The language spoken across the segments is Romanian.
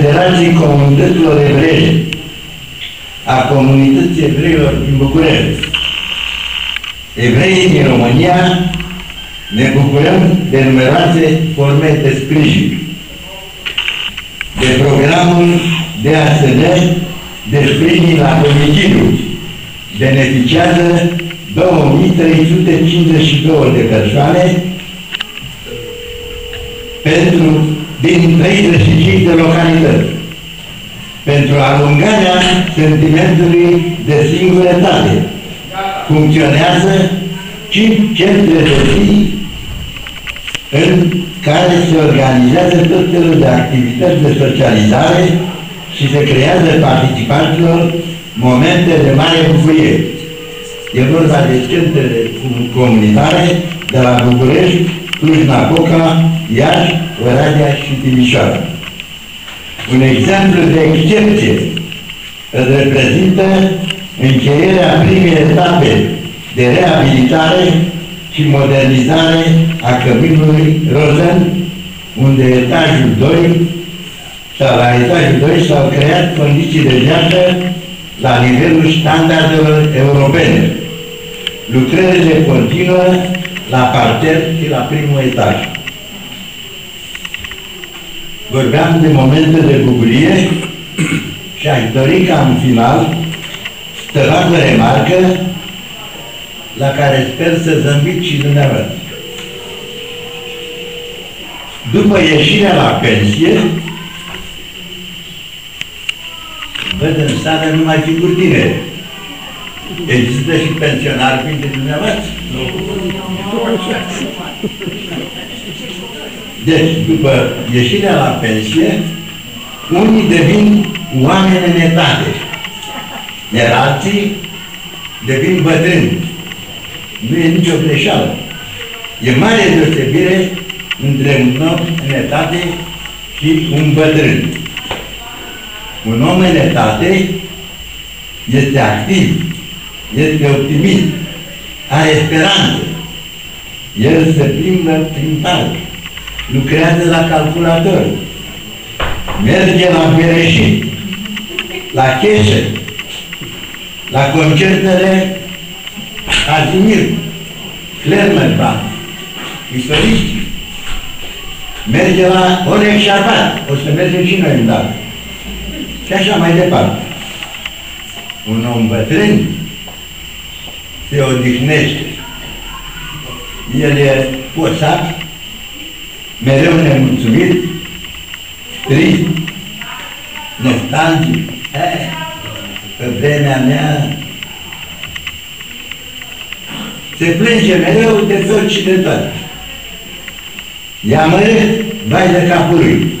Prin grija Federației Comunităților Evreie, a comunității evreilor din București, evreii din România, ne bucurăm de numeroase forme de sprijin, de programul de ASN de sprijin la domiciliu. Beneficiază 2352 de persoane pentru, din 35 de localități pentru alungarea sentimentului de singurătate. Funcționează 5 centre de zi în care se organizează tot felul de activități de socializare și se creează participanților momente de mare bucurie. E vorba de centrele comunitare de la București, Cluj-Napoca, Iași, Oradea și Timișoara. Un exemplu de excepție îl reprezintă încheierea primei etape de reabilitare și modernizare a căminului Rozen, unde etajul 2 sau la etajul 2 s-au creat condiții de viață la nivelul standardelor europene. Lucrările continuă la parter și la primul etaj. Vorbeam de momente de bucurie și aș dori ca în final să fac o remarcă la care sper să zâmbiți și dumneavoastră. După ieșirea la pensie, văd în sală numai figuri tineri. Există și pensionari printre dumneavoastră? Deci, după ieșirea la pensie, unii devin oameni în etate, iar alții devin bătrâni. Nu e nicio greșeală. E mare deosebire între un om în etate și un bătrân. Un om în etate este activ, este optimist, are speranță. El se plimbă prin parc, lucrează la calculator, merge la Bereșit, la Cheșe, la concertele Azimir, Clermenbach, istorici, merge la Oleg Șarbat, o să mergem și noi îndată. Și așa mai departe. Un om bătrân se odihnește. El e posat, mereu nemulțumit, trist, nostalgic. Eh, pe vremea mea se plânge mereu de tot și de toate. I-a mărit vai de capul lui.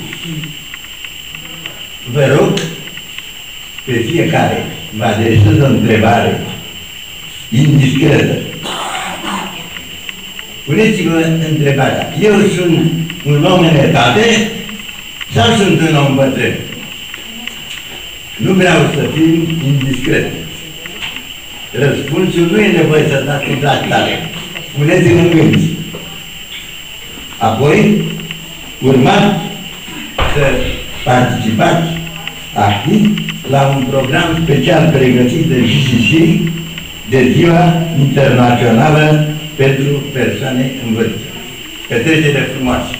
Vă rog, pe fiecare vă adresez o întrebare indiscretă. Puneți-vă întrebarea. Eu sunt un om în etate sau sunt un om bătrân? Nu vreau să fim indiscret. Răspunsul nu e nevoie să dați exactare. Puneți-l în minți. Apoi, urmați să participați activ la un program special pregătit de GCC de Ziua Internațională pentru Persoane în Vârstă. Petrecere frumoasă!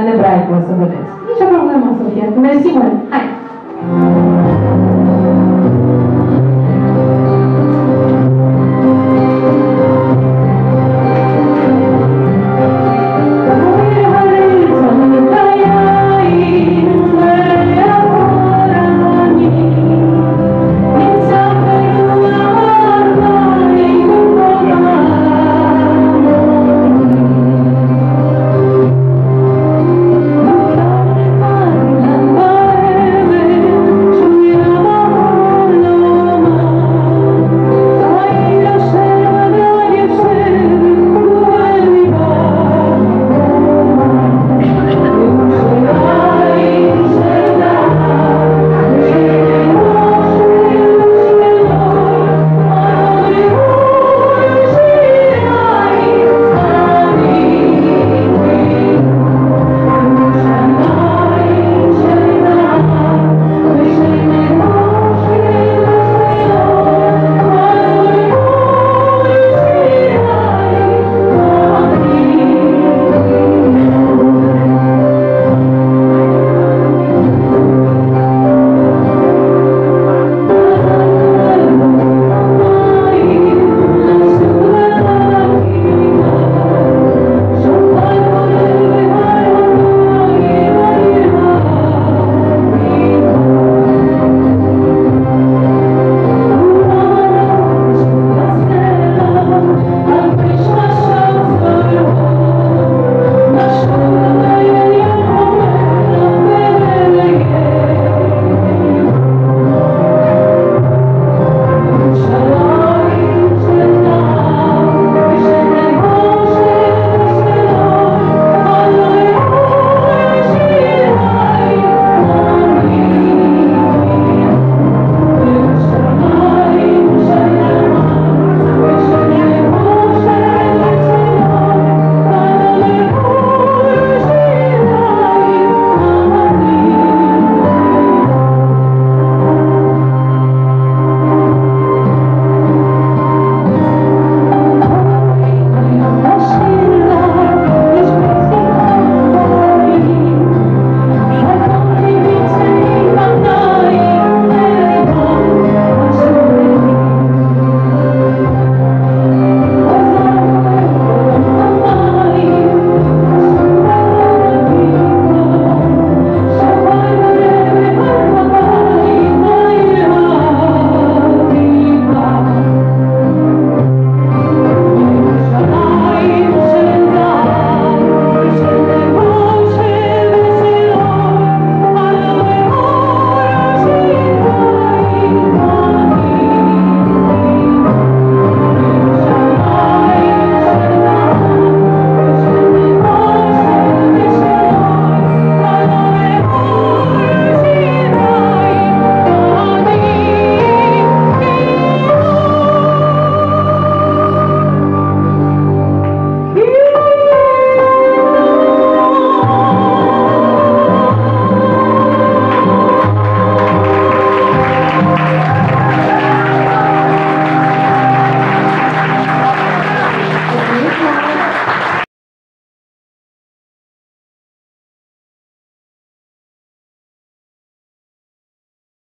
În ebraică, o să vedeți. Nici o problemă, Sofia. Mersi mult. Hai!